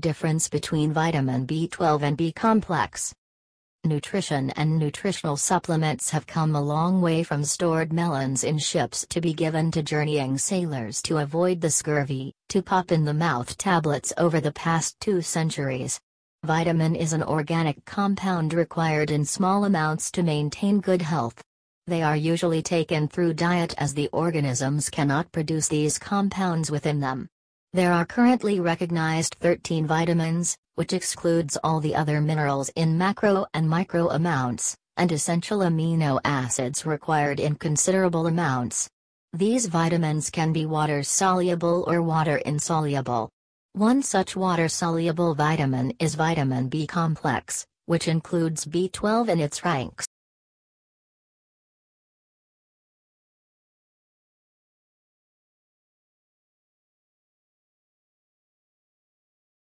Difference between vitamin B12 and B complex. Nutrition and nutritional supplements have come a long way from stored melons in ships to be given to journeying sailors to avoid the scurvy, to pop in the mouth tablets over the past two centuries. Vitamin is an organic compound required in small amounts to maintain good health. They are usually taken through diet as the organisms cannot produce these compounds within them. There are currently recognized 13 vitamins, which excludes all the other minerals in macro and micro amounts, and essential amino acids required in considerable amounts. These vitamins can be water-soluble or water-insoluble. One such water-soluble vitamin is vitamin B complex, which includes B12 in its ranks.